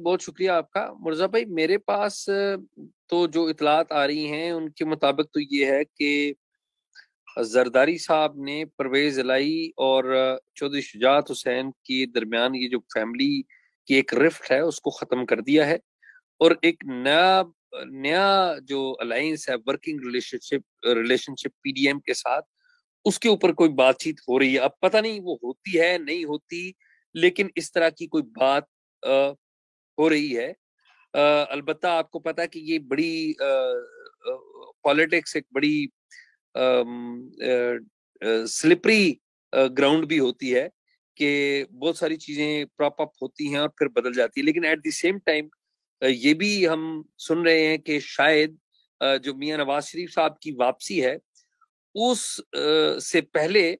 بہت شکریہ آپ کا۔ مرزا بھائی، میرے پاس تو جو اطلاعات آ رہی ہیں، ان کے مطابق تو یہ ہے کہ زرداری صاحب نے پرویز الائی اور چودھری شجاعت حسین کے درمیان یہ جو فیملی کی ایک رفٹ ہے، اس کو ختم کر دیا ہے۔ اور ایک نیا نیا جو الائنس ہے working relationship relationship P D M کے ساتھ، اس کے اوپر کوئی بات چیت ہو رہی ہے۔ اب پتہ نہیں وہ ہوتی ہے، نہیں ہوتی، لیکن اس طرح کی کوئی بات ہو رہی ہے۔ البتہ آپ کو پتا کہ یہ بڑی پالیٹکس ایک بڑی سلپری گراؤنڈ بھی ہوتی ہے کہ بہت ساری چیزیں پراپ اپ ہوتی ہیں اور پھر بدل جاتی ہیں۔ لیکن ایٹ دی سیم ٹائم یہ بھی ہم سن رہے ہیں کہ شاید جو میاں نواز شریف صاحب کی واپسی ہے، اس سے پہلے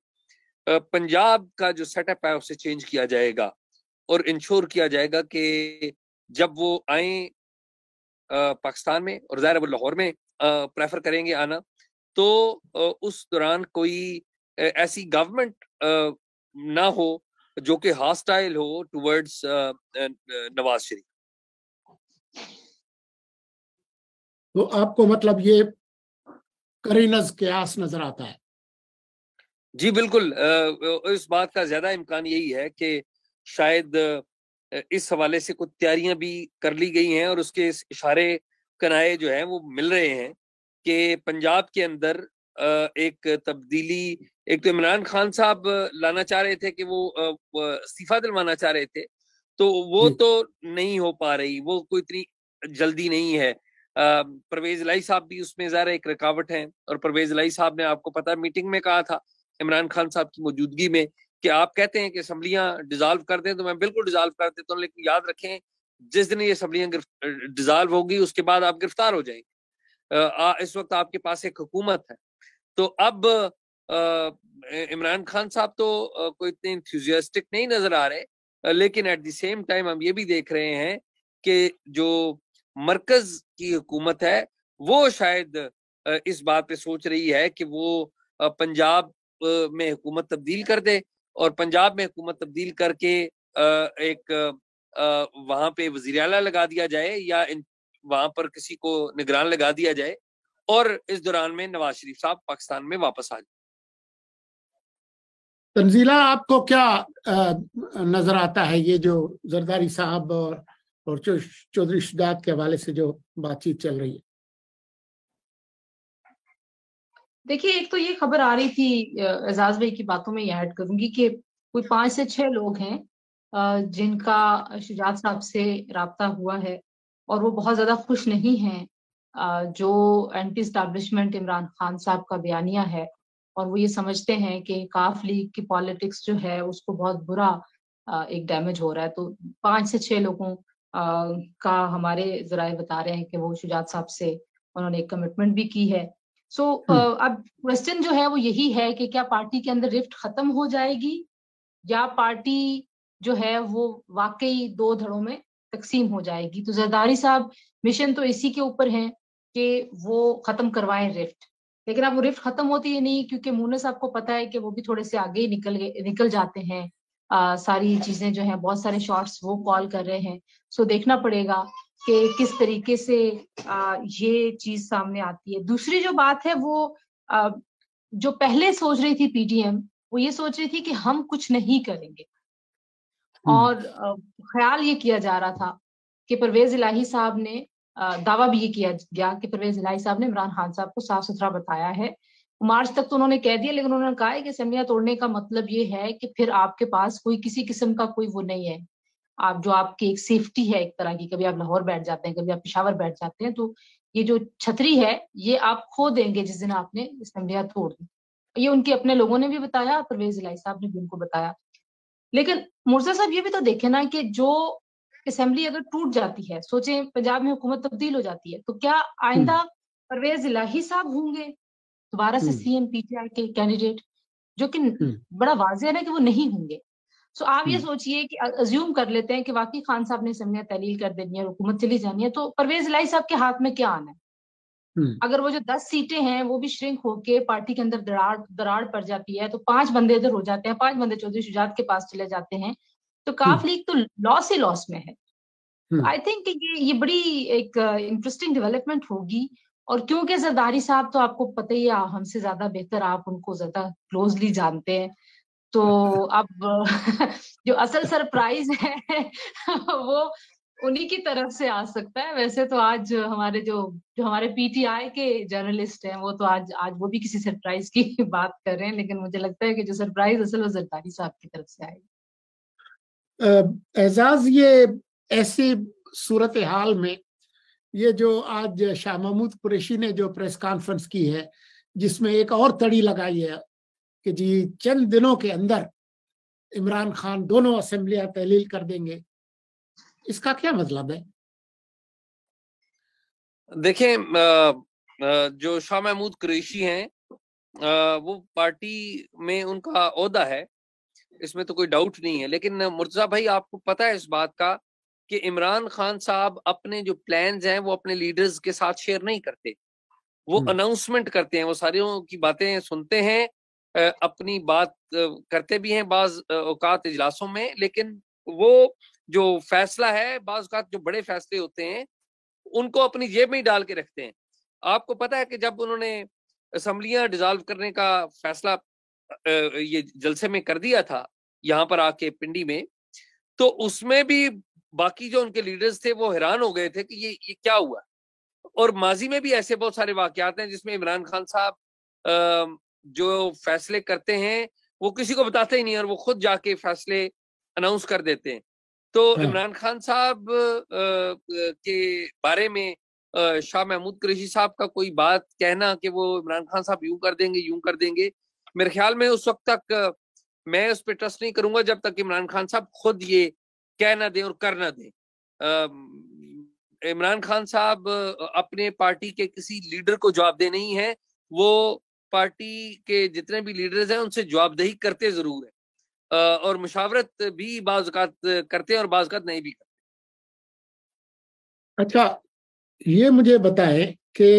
پنجاب کا جو سیٹ اپ ہے، اسے چینج کیا جائے گا اور انشور کیا جائے گا کہ جب وہ آئیں پاکستان میں اور ظاہر لاہور میں پریفر کریں گے آنا تو اس دوران کوئی ایسی گورنمنٹ نہ ہو جو کہ ہاسٹائل ہو ٹورڈز نواز شریف۔ تو آپ کو مطلب یہ کرینز قیاس نظر آتا ہے؟ جی بالکل اس بات کا زیادہ امکان یہی ہے کہ شاید اس حوالے سے کچھ تیاریاں بھی کر لی گئی ہیں اور اس کے اشارے کنائے جو ہیں وہ مل رہے ہیں کہ پنجاب کے اندر ایک تبدیلی ایک تو عمران خان صاحب لانا چاہ رہے تھے کہ وہ استعفیٰ دلوانا چاہ رہے تھے تو وہ جی۔ تو نہیں ہو پا رہی وہ کوئی اتنی جلدی نہیں ہے پرویز الہی صاحب بھی اس میں ظاہر ایک رکاوٹ ہے اور پرویز الہی صاحب نے آپ کو پتا میٹنگ میں کہا تھا عمران خان صاحب کی موجودگی میں کہ آپ کہتے ہیں کہ اسمبلیاں ڈیزالو کر دیں تو میں بالکل ڈیزالو کر دیتا ہوں، لیکن یاد رکھیں، جس دن یہ اسمبلیاں ڈیزالو ہوگی، اس کے بعد آپ گرفتار ہو جائیں گے۔ اس وقت آپ کے پاس ایک حکومت ہے۔ تو اب عمران خان صاحب تو کوئی اتنے انتھوزیاسٹک نہیں نظر آ رہے لیکن ایٹ دی سیم ٹائم ہم یہ بھی دیکھ رہے ہیں کہ جو مرکز کی حکومت ہے، وہ شاید اس بات پہ سوچ رہی ہے کہ وہ پنجاب میں حکومت تبدیل کر دے۔ اور پنجاب میں حکومت تبدیل کر کے ایک وہاں پہ وزیر اعلیٰ لگا دیا جائے یا وہاں پر کسی کو نگران لگا دیا جائے اور اس دوران میں نواز شریف صاحب پاکستان میں واپس آ جائے تنزیلہ، آپ کو کیا نظر آتا ہے؟ یہ جو زرداری صاحب اور اور چودھری شداد کے حوالے سے جو بات چیت چل رہی ہے۔ دیکھیے، ایک تو یہ خبر آ رہی تھی اعزاز بھائی کی باتوں میں یہ ایڈ کروں گی کہ کوئی پانچ سے چھ لوگ ہیں جن کا شجاعت صاحب سے رابطہ ہوا ہے اور وہ بہت زیادہ خوش نہیں ہیں جو اینٹی اسٹیبلشمنٹ عمران خان صاحب کا بیانیہ ہے اور وہ یہ سمجھتے ہیں کہ کاف لیگ کی پالیٹکس جو ہے، اس کو بہت برا ایک ڈیمیج ہو رہا ہے۔ تو پانچ سے چھ لوگوں کا ہمارے ذرائع بتا رہے ہیں کہ وہ شجاعت صاحب سے انہوں نے ایک کمٹمنٹ بھی کی ہے۔ سو اب کوشچن جو ہے وہ یہی ہے کہ کیا پارٹی کے اندر رفٹ ختم ہو جائے گی یا پارٹی جو ہے وہ واقعی دو دھڑوں میں تقسیم ہو جائے گی؟ تو زرداری صاحب مشن تو اسی کے اوپر ہیں کہ وہ ختم کروائیں رفٹ. لیکن اب وہ رفٹ ختم ہوتی ہے نہیں کیونکہ مونس آپ کو پتا ہے کہ وہ بھی تھوڑے سے آگے ہی نکل گئے نکل جاتے ہیں۔ ساری چیزیں جو ہیں بہت سارے شارٹس وہ کال کر رہے ہیں۔ سو دیکھنا پڑے گا۔ کہ کس طریقے سے یہ چیز سامنے آتی ہے۔ دوسری جو بات ہے وہ جو پہلے سوچ رہی تھی پی ٹی ایم وہ یہ سوچ رہی تھی کہ ہم کچھ نہیں کریں گے۔ اور خیال یہ کیا جا رہا تھا کہ پرویز الہی صاحب نے دعویٰ بھی یہ کیا گیا کہ پرویز الہی صاحب نے عمران خان صاحب کو صاف ستھرا بتایا ہے۔ مارچ تک تو انہوں نے کہہ دیا لیکن انہوں نے کہا ہے کہ اسمبلیاں توڑنے کا مطلب یہ ہے کہ پھر آپ کے پاس کوئی کسی قسم کا کوئی وہ نہیں ہے۔ آپ جو آپ کی ایک سیفٹی ہے ایک طرح کی کبھی آپ لاہور بیٹھ جاتے ہیں کبھی آپ پشاور بیٹھ جاتے ہیں تو یہ جو چھتری ہے یہ آپ کھو دیں گے جس دن آپ نے اسمبلیاں توڑ دی۔ یہ ان کے اپنے لوگوں نے بھی بتایا پرویز الہی صاحب نے بھی ان کو بتایا۔ لیکن مرزا صاحب یہ بھی تو دیکھیں نا کہ جو اسمبلی اگر ٹوٹ جاتی ہے سوچیں پنجاب میں حکومت تبدیل ہو جاتی ہے تو کیا آئندہ پرویز الہی صاحب ہوں گے؟ دوبارہ سے C M P T I کے کینڈیڈیٹ جو کہ بڑا واضح ہے کہ وہ نہیں ہوں گے۔ سو آپ یہ سوچئے کہ ازیوم کر لیتے ہیں کہ واقعی خان صاحب نے اسمبلیاں تحلیل کر دینی ہے حکومت چلی جانی ہے تو پرویز الہی صاحب کے ہاتھ میں کیا آنا ہے؟ اگر وہ جو دس سیٹیں ہیں وہ بھی شرنک ہو کے پارٹی کے اندر دراڑ دراڑ پڑ جاتی ہے تو پانچ بندے ادھر ہو جاتے ہیں پانچ بندے چودھری شجاعت کے پاس چلے جاتے ہیں تو کاف لیگ تو لاس ہی لاس میں ہے۔ آئی تھنک یہ یہ بڑی ایک انٹرسٹنگ ڈیولپمنٹ ہوگی۔ اور کیونکہ زرداری صاحب تو آپ کو پتہ ہی ہم سے زیادہ بہتر آپ ان کو زیادہ کلوزلی جانتے ہیں۔ تو اب جو اصل سرپرائز ہے وہ انہی کی طرف سے آ سکتا ہے۔ ویسے تو آج ہمارے جو جو ہمارے پی ٹی آئی کے جرنلسٹ ہیں، وہ تو آج آج وہ بھی کسی سرپرائز کی بات کر رہے ہیں، لیکن مجھے لگتا ہے کہ جو سرپرائز اصل وہ زرداری صاحب کی طرف سے آئے گی اعزاز، یہ ایسی صورت حال میں یہ جو آج شاہ محمود قریشی نے جو پریس کانفرنس کی ہے، جس میں ایک اور تڑی لگائی ہے کہ جی چند دنوں کے اندر عمران خان دونوں اسمبلیاں تحلیل کر دیں گے اس کا کیا مطلب ہے؟ دیکھیں جو شاہ محمود قریشی ہیں وہ پارٹی میں ان کا عہدہ ہے اس میں تو کوئی ڈاؤٹ نہیں ہے لیکن مرتضی بھائی آپ کو پتا ہے اس بات کا کہ عمران خان صاحب اپنے جو پلانز ہیں وہ اپنے لیڈرز کے ساتھ شیئر نہیں کرتے وہ اناؤنسمنٹ کرتے ہیں وہ ساریوں کی باتیں سنتے ہیں اپنی بات کرتے بھی ہیں بعض اوقات اجلاسوں میں، لیکن وہ جو فیصلہ ہے، بعض اوقات جو بڑے فیصلے ہوتے ہیں، ان کو اپنی جیب میں ہی ڈال کے رکھتے ہیں۔ آپ کو پتا ہے کہ جب انہوں نے اسمبلیاں ڈیزالو کرنے کا فیصلہ یہ جلسے میں کر دیا تھا، یہاں پر آ کے پنڈی میں، تو اس میں بھی باقی جو ان کے لیڈرز تھے، وہ حیران ہو گئے تھے کہ یہ یہ کیا ہوا؟ اور ماضی میں بھی ایسے بہت سارے واقعات ہیں، جس میں عمران خان صاحب جو فیصلے کرتے ہیں وہ کسی کو بتاتے ہی نہیں اور وہ خود جا کے فیصلے اناؤنس کر دیتے ہیں تو ہاں۔ عمران خان صاحب کے بارے میں شاہ محمود قریشی صاحب کا کوئی بات کہنا کہ وہ عمران خان صاحب یوں کر دیں گے یوں کر دیں گے میرے خیال میں اس وقت تک میں اس پہ ٹرسٹ نہیں کروں گا جب تک عمران خان صاحب خود یہ کہہ نہ دیں اور کر نہ دیں عمران خان صاحب اپنے پارٹی کے کسی لیڈر کو جواب دہ نہیں ہے وہ پارٹی کے جتنے بھی لیڈرز ہیں، ان سے جواب دہی کرتے ضرور ہیں۔ اور مشاورت بھی بعض اوقات کرتے ہیں اور بعض اوقات نہیں بھی کرتے۔ اچھا یہ مجھے بتائیں کہ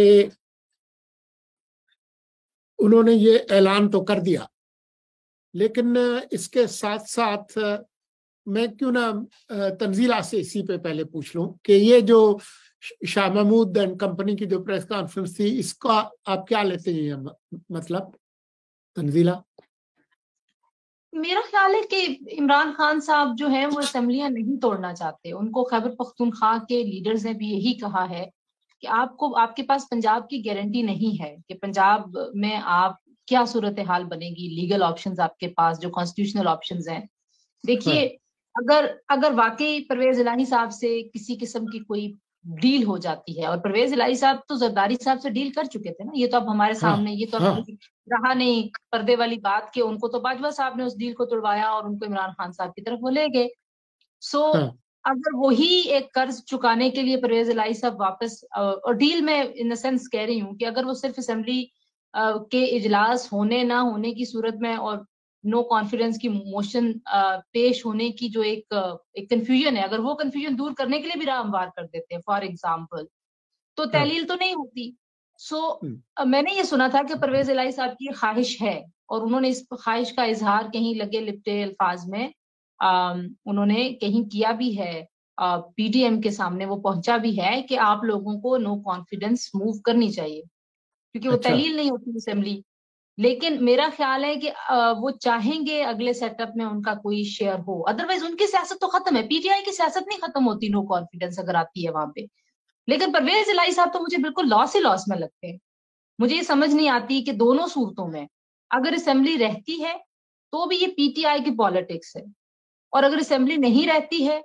انہوں نے یہ اعلان تو کر دیا، لیکن اس کے ساتھ ساتھ میں کیوں نہ تنزیلہ سے اسی پہ پہلے پوچھ لوں کہ یہ جو شاہ محمود اینڈ کمپنی کی جو پریس کانفرنس تھی اس کا آپ کیا لیتے ہیں مطلب؟ تنزیلہ؟ میرا خیال ہے کہ عمران خان صاحب جو ہیں وہ اسمبلیاں نہیں توڑنا چاہتے۔ ان کو خیبر پختونخوا کے لیڈرز نے بھی یہی کہا ہے کہ آپ کو آپ کے پاس پنجاب کی گارنٹی نہیں ہے کہ پنجاب میں آپ کیا صورتحال بنے گی لیگل آپشنز آپ کے پاس جو کانسٹیٹیوشنل آپشنز ہیں۔ دیکھیے۔ اگر اگر واقعی پرویز الہی صاحب سے کسی قسم کی کوئی ڈیل ہو جاتی ہے اور پرویز الہی صاحب تو زرداری صاحب سے ڈیل کر چکے تھے نا یہ تو اب ہمارے ہاں، سامنے یہ تو ہاں۔ رہا نہیں پردے والی بات کہ ان کو تو باجوہ صاحب نے اس ڈیل کو توڑوایا اور ان کو عمران خان صاحب کی طرف وہ لے گئے سو ہاں۔ اگر وہی ایک قرض چکانے کے لیے پرویز الہی صاحب واپس اور ڈیل میں ان سینس کہہ رہی ہوں کہ اگر وہ صرف اسمبلی کے اجلاس ہونے نہ ہونے کی صورت میں اور نو کانفیڈنس کی موشن پیش ہونے کی جو ایک کنفیوژن ہے۔ اگر وہ کنفیوژن دور کرنے کے لیے بھی راہ ہموار کر دیتے ہیں فار ایگزامپل تو ہاں۔ تحلیل تو نہیں ہوتی۔ سو میں نے یہ سنا تھا کہ پرویز الہی صاحب کی خواہش ہے اور انہوں نے اس خواہش کا اظہار کہیں لگے لپٹے الفاظ میں انہوں نے کہیں کیا بھی ہے۔ پی ڈی ایم کے سامنے وہ پہنچا بھی ہے کہ آپ لوگوں کو نو کانفیڈنس موو کرنی چاہیے۔ کیونکہ وہ اچھا۔ تحلیل نہیں ہوتی اسمبلی لیکن میرا خیال ہے کہ وہ چاہیں گے اگلے سیٹ اپ میں ان کا کوئی شیئر ہو۔ ادروائز ان کی سیاست تو ختم ہے۔ پی ٹی آئی کی سیاست نہیں ختم ہوتی نو کانفیڈینس اگر آتی ہے وہاں پہ۔ لیکن پرویز الہی صاحب تو مجھے بالکل لاس ہی لاس میں لگتے ہیں۔ مجھے یہ سمجھ نہیں آتی کہ دونوں صورتوں میں اگر اسمبلی رہتی ہے تو بھی یہ پی ٹی آئی کی پالیٹکس ہے۔ اور اگر اسمبلی نہیں رہتی ہے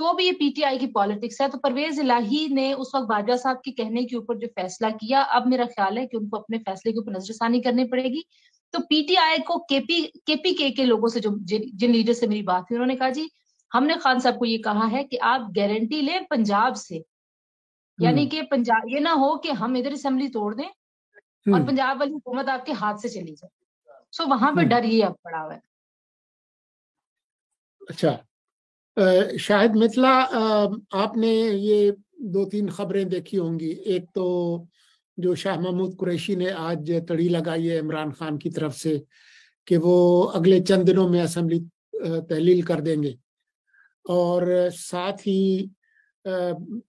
تو بھی یہ پی ٹی آئی کی پالیٹکس ہے۔ تو پرویز الہی نے اس وقت باجوہ صاحب کے کہنے کے اوپر جو فیصلہ کیا اب میرا خیال ہے کہ ان کو اپنے فیصلے کے اوپر نظر ثانی کرنی پڑے گی۔ تو پی ٹی آئی کو کے پی کے پی کے کے لوگوں سے جو جن لیڈر سے میری بات ہوئی انہوں نے کہا جی ہم نے خان صاحب کو یہ کہا ہے کہ آپ گارنٹی لیں پنجاب سے۔ یعنی کہ پنجاب یہ نہ ہو کہ ہم ادھر اسمبلی توڑ دیں اور پنجاب والی حکومت آپ کے ہاتھ سے چلی جائے۔ سو وہاں پہ ڈر یہ اب پڑا ہوا ہے۔ اچھا۔ شاہد مثلا آپ نے یہ دو تین خبریں دیکھی ہوں گی۔ ایک تو جو شاہ محمود قریشی نے آج تڑی لگائی ہے عمران خان کی طرف سے کہ وہ اگلے چند دنوں میں اسمبلی تحلیل کر دیں گے۔ اور ساتھ ہی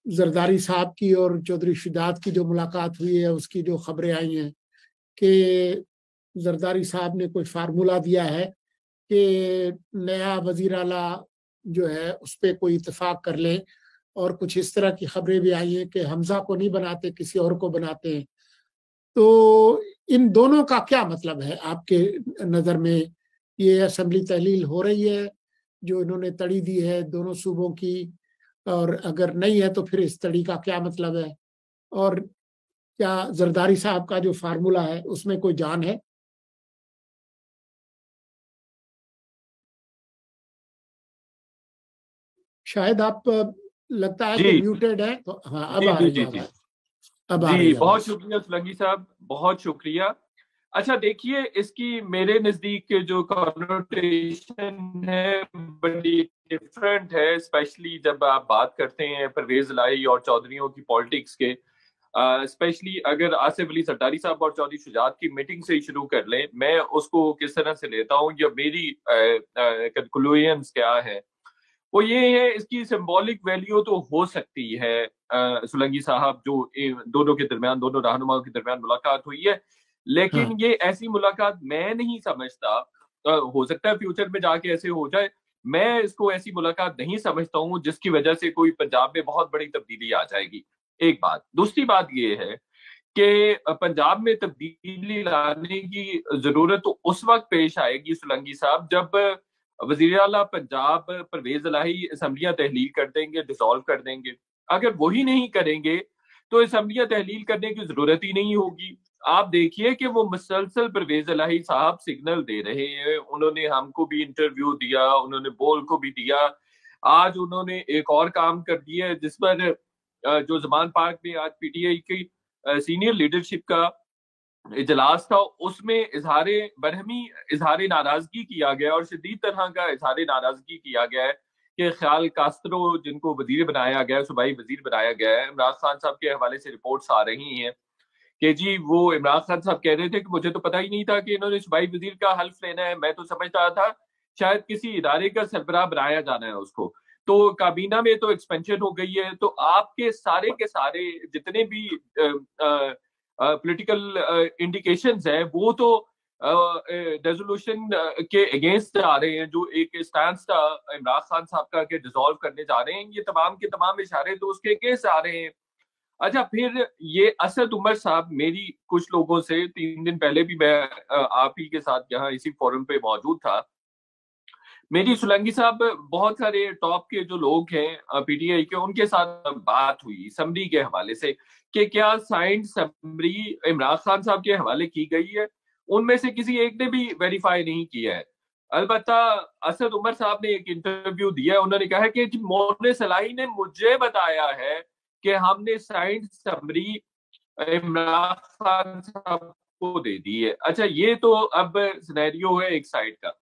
زرداری صاحب کی اور چودھری شجاعت کی جو ملاقات ہوئی ہے، اس کی جو خبریں آئی ہیں کہ زرداری صاحب نے کوئی فارمولہ دیا ہے کہ نیا وزیر اعلیٰ جو ہے اس پہ کوئی اتفاق کر لیں۔ اور کچھ اس طرح کی خبریں بھی آئی ہیں کہ حمزہ کو نہیں بناتے، کسی اور کو بناتے ہیں۔ تو ان دونوں کا کیا مطلب ہے؟ آپ کے نظر میں یہ اسمبلی تحلیل ہو رہی ہے، جو انہوں نے تڑی دی ہے دونوں صوبوں کی، اور اگر نہیں ہے تو پھر اس تڑی کا کیا مطلب ہے؟ اور کیا زرداری صاحب کا جو فارمولہ ہے، اس میں کوئی جان ہے؟ شاید آپ لگتا ہے کہ میوٹیڈ ہے تو ہاں اب آ رہی ہے اب جی۔ بہت شکریہ سلنگی صاحب بہت شکریہ۔ اچھا دیکھیے اس کی میرے نزدیک جو کانوٹیشن ہے بڑی ڈفرنٹ ہے اسپیشلی جب آپ بات کرتے ہیں پرویز لائی اور چودھریوں کی پالیٹکس کے۔ اسپیشلی اگر آصف علی سرداری صاحب اور چودھری شجاعت کی میٹنگ سے شروع کر لیں میں اس کو کس طرح سے لیتا ہوں؟ یا میری کنکلوئنس کیا ہے وہ یہ ہے اس کی سمبولک ویلیو تو ہو سکتی ہے۔ سلنگی صاحب جو دونوں کے درمیان دونوں رہنماؤں کے درمیان ملاقات ہوئی ہے۔ لیکن ہاں۔ یہ ایسی ملاقات میں نہیں سمجھتا۔ ہو سکتا ہے فیوچر میں جا کے ایسے ہو جائے۔ میں اس کو ایسی ملاقات نہیں سمجھتا ہوں جس کی وجہ سے کوئی پنجاب میں بہت بڑی تبدیلی آ جائے گی۔ ایک بات۔ دوسری بات یہ ہے کہ پنجاب میں تبدیلی لانے کی ضرورت تو اس وقت پیش آئے گی سلنگی صاحب جب وزیر اعلیٰ پنجاب پرویز الہی اسمبلیاں تحلیل کر دیں گے ڈیزالو کر دیں گے۔ اگر وہی نہیں کریں گے، تو اسمبلیاں تحلیل کرنے کی ضرورت ہی نہیں ہوگی۔ آپ دیکھیے کہ وہ مسلسل پرویز الہی صاحب سگنل دے رہے ہیں۔ انہوں نے ہم کو بھی انٹرویو دیا، انہوں نے بول کو بھی دیا۔ آج انہوں نے ایک اور کام کر دیا ہے، جس پر جو زمان پارک میں آج پی ٹی آئی کی سینئر لیڈرشپ کا اجلاس تھا، اس میں اظہار برہمی، اظہار ناراضگی کیا گیا اور شدید طرح کا اظہار ناراضگی کیا گیا ہے کہ خیال کاسترو، جن کو وزیر بنایا گیا ہے صوبائی وزیر بنایا گیا ہے۔ عمران خان صاحب کے حوالے سے رپورٹس آ رہی ہیں کہ جی وہ عمران خان صاحب کہہ رہے تھے کہ مجھے تو پتہ ہی نہیں تھا کہ انہوں نے صوبائی وزیر کا حلف لینا ہے۔ میں تو سمجھتا تھا، شاید کسی ادارے کا سربراہ بنایا جانا ہے اس کو۔ تو کابینہ میں تو ایکسپینشن ہو گئی ہے۔ تو آپ کے سارے کے سارے جتنے بھی پولیٹیکل انڈیکیشنز uh, ہیں، وہ تو uh, uh, ریزولوشن کے اگینسٹ آ رہے ہیں، جو ایک اسٹانس تھا، عمران خان صاحب کا کہ ڈیزالو کرنے جا رہے ہیں، یہ تمام کے تمام اشارے تو اس کے اگینسٹ آ رہے ہیں۔ اچھا پھر یہ اسد عمر صاحب، میری کچھ لوگوں سے، تین دن پہلے بھی میں آپ ہی کے ساتھ یہاں اسی فورم پہ موجود تھا۔ میری سلنگی صاحب، بہت سارے ٹاپ کے جو لوگ ہیں، پی ٹی آئی کے، ان کے ساتھ بات ہوئی، سمری کے حوالے سے، کہ کیا سائنڈ سمری عمران خان صاحب کے حوالے کی گئی ہے؟ ان میں سے کسی ایک نے بھی ویریفائی نہیں کیا ہے۔ البتہ اسد عمر صاحب نے ایک انٹرویو دیا ہے، انہوں نے کہا کہ مون صلاحی نے مجھے بتایا ہے کہ ہم نے سائنس سمری عمران خان صاحب کو دے دی ہے۔ اچھا یہ تو اب سنیریو ہے ایک سائڈ کا۔